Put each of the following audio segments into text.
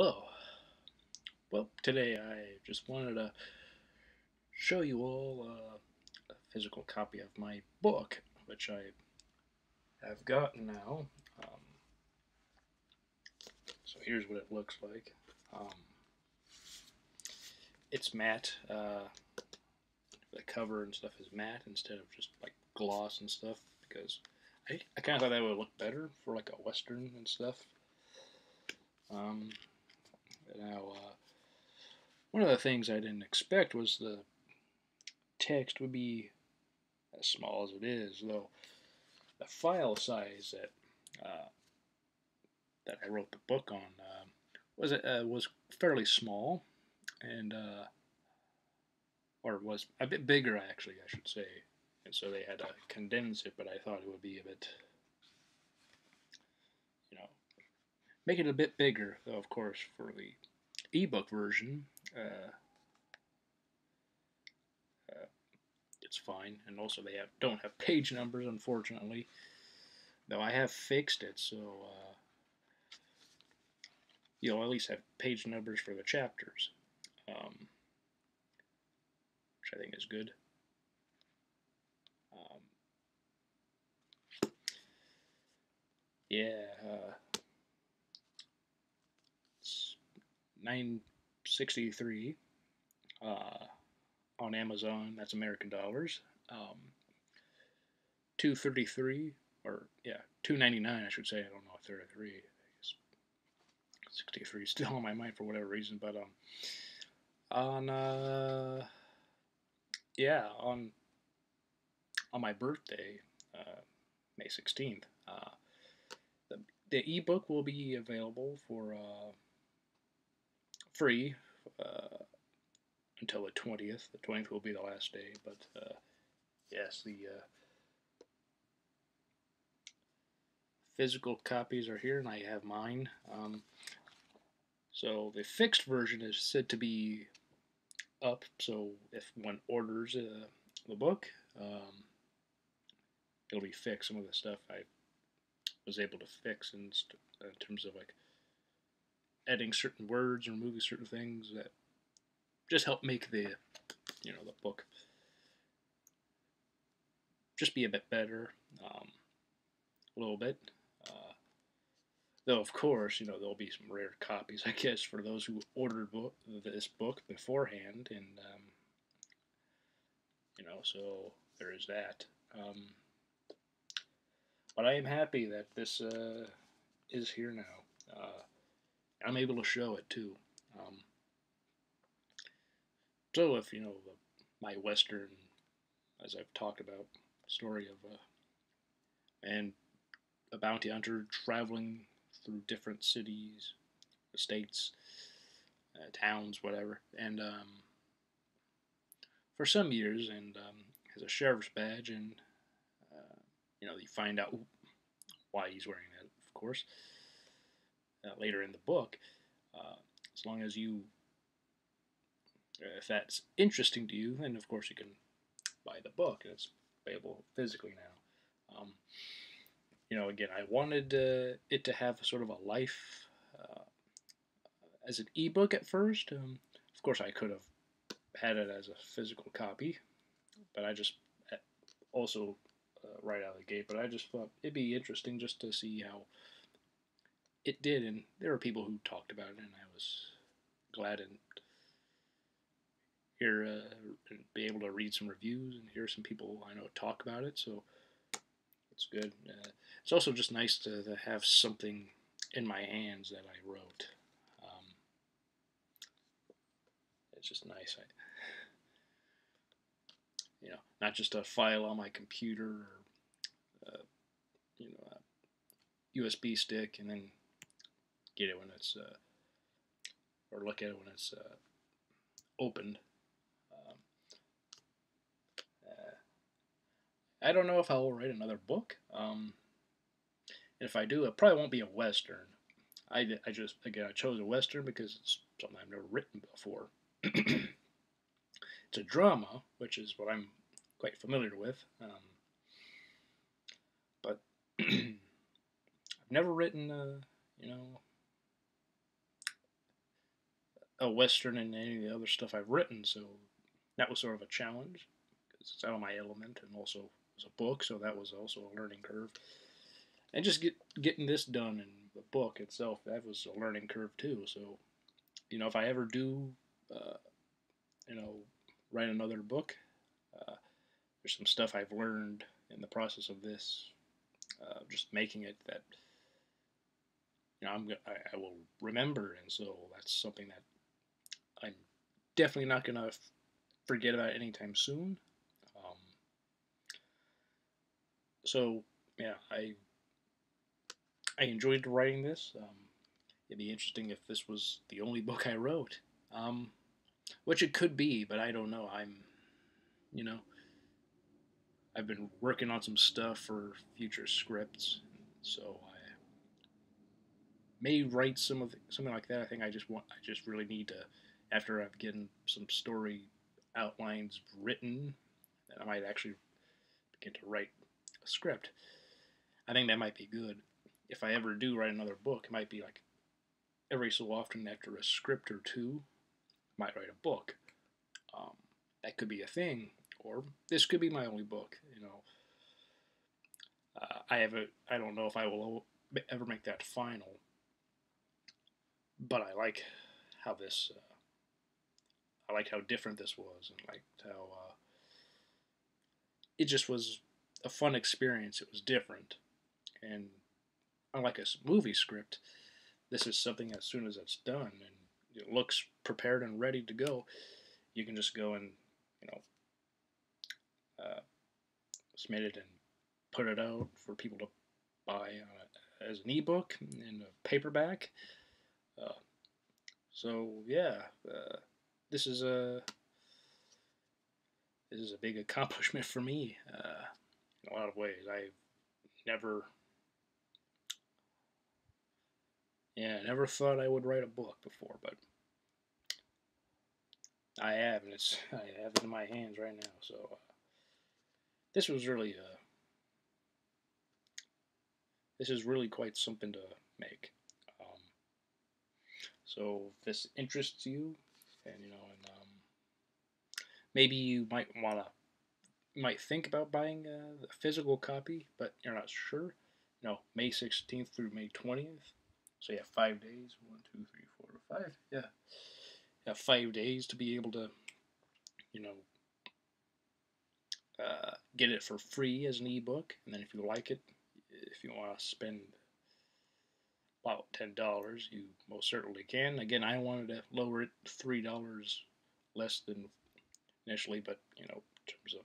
Hello. Well, today I just wanted to show you all uh, a physical copy of my book, which I have gotten now. Um, so here's what it looks like. Um, it's matte. Uh, the cover and stuff is matte instead of just like gloss and stuff because I, I kind of thought that would look better for like a western and stuff. Um, now, uh, one of the things I didn't expect was the text would be as small as it is, though the file size that uh, that I wrote the book on uh, was uh, was fairly small, and uh, or was a bit bigger actually, I should say. And so they had to condense it, but I thought it would be a bit, you know, make it a bit bigger, though, of course, for the ebook version, uh, uh, it's fine. And also, they have don't have page numbers, unfortunately. Though I have fixed it, so uh, you'll at least have page numbers for the chapters, um, which I think is good. Um, yeah. Uh, 963 uh, on Amazon. That's American dollars. Um, 233 or yeah, 299 I should say. I don't know if 33. 63 is still on my mind for whatever reason, but um, on uh, yeah, on on my birthday, uh, May 16th, uh, the the ebook will be available for uh free uh, until the 20th. The 20th will be the last day, but uh, yes, the uh, physical copies are here, and I have mine. Um, so the fixed version is said to be up, so if one orders uh, the book, um, it'll be fixed. Some of the stuff I was able to fix in, in terms of like adding certain words or removing certain things that just help make the you know the book just be a bit better um, a little bit. Uh, though of course you know there'll be some rare copies I guess for those who ordered book, this book beforehand and um, you know so there is that. Um, but I am happy that this uh, is here now. Uh, I'm able to show it too. Um, so if you know my western, as I've talked about, story of a uh, and a bounty hunter traveling through different cities, states, uh, towns, whatever, and um, for some years, and um, has a sheriff's badge, and uh, you know you find out why he's wearing that, of course uh, later in the book. Uh, as long as you, if that's interesting to you, then of course you can buy the book. It's available physically now. Um, you know, again, I wanted uh, it to have sort of a life uh, as an ebook at first. Um, of course, I could have had it as a physical copy, but I just uh, also uh, right out of the gate. But I just thought it'd be interesting just to see how it did, and there were people who talked about it, and I was glad and hear uh, be able to read some reviews and hear some people I know talk about it. So it's good. Uh, it's also just nice to, to, have something in my hands that I wrote. Um, it's just nice. I, you know, not just a file on my computer or, uh, you know, a USB stick and then get it when it's uh, or look at it when it's uh, opened. Um, uh, I don't know if I'll write another book. Um, if I do, it probably won't be a western. I, I just again I chose a western because it's something I've never written before. it's a drama, which is what I'm quite familiar with. Um, but I've never written, uh, you know, a western in any of the other stuff I've written, so that was sort of a challenge because it's out of my element, and also it was a book, so that was also a learning curve. And just get getting this done in the book itself, that was a learning curve too. So, you know, if I ever do, uh, you know, write another book, uh, there's some stuff I've learned in the process of this, uh, just making it that you know I'm I, I will remember, and so that's something that definitely not gonna forget about anytime soon. Um, so yeah, I I enjoyed writing this. Um, it'd be interesting if this was the only book I wrote, um, which it could be, but I don't know. I'm, you know, I've been working on some stuff for future scripts, so I may write some of something like that. I think I just want, I just really need to, after I've gotten some story outlines written, I might actually begin to write a script. I think that might be good. If I ever do write another book, it might be like every so often after a script or two, I might write a book. Um, that could be a thing, or this could be my only book. You know, uh, I have a. I don't know if I will ever make that final, but I like how this. Uh, I liked how different this was, and liked how uh, it just was a fun experience. It was different, and unlike a movie script, this is something as soon as it's done and it looks prepared and ready to go, you can just go and you know uh, submit it and put it out for people to buy as an ebook and a paperback. Uh, so yeah, uh, this is a this is a big accomplishment for me uh, in a lot of ways. I've never yeah, never thought I would write a book before, but I have, and it's I have it in my hands right now. So uh, this was really uh, this is really quite something to make. Um, so if this interests you, and you know, and um, maybe you might wanna might think about buying a, a physical copy, but you're not sure. No, May 16th through May 20th. So you have five days. One, two, three, four, five. Yeah. You five days to be able to, you know, uh, get it for free as an ebook. And then if you like it, if you want to spend about ten dollars, you most certainly can. Again, I wanted to lower it three dollars less than initially, but you know, in terms of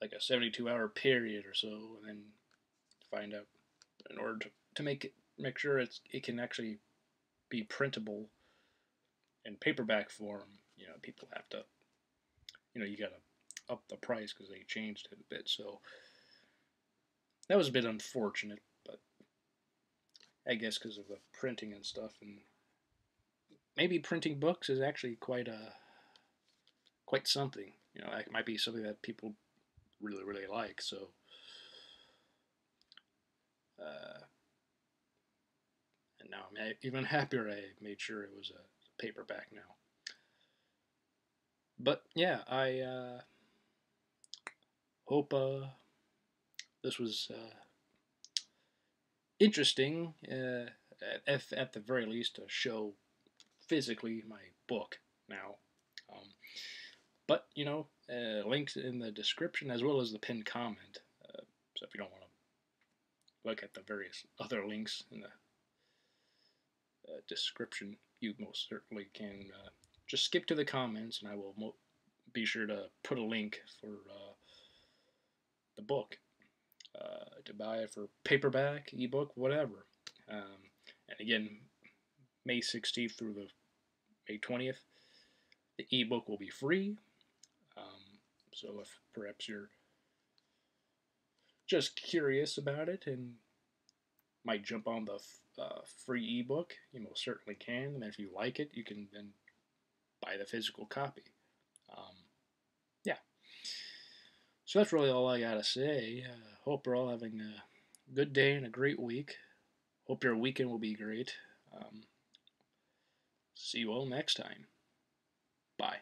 like a seventy-two hour period or so, and then find out in order to, to make it make sure it's it can actually be printable in paperback form. You know, people have to, you know, you gotta up the price because they changed it a bit. So that was a bit unfortunate, I guess because of the printing and stuff, and maybe printing books is actually quite a quite something. You know, it might be something that people really really like. So. Uh, and now I'm even happier I made sure it was a paperback now. But yeah, I uh, hope uh, this was uh, interesting, uh, at, at the very least, to show physically my book now. Um, but, you know, uh, links in the description as well as the pinned comment. Uh, so if you don't want to look at the various other links in the uh, description, you most certainly can uh, just skip to the comments and I will be sure to put a link for uh, the book uh, to buy it for paperback, ebook, whatever. Um, and again, May 16th through the May 20th, the ebook will be free. Um, so if perhaps you're just curious about it and might jump on the uh, free ebook, you most certainly can. And if you like it, you can then buy the physical copy. Um. So that's really all I got to say. Uh, hope we're all having a good day and a great week. Hope your weekend will be great. Um, see you all next time. Bye.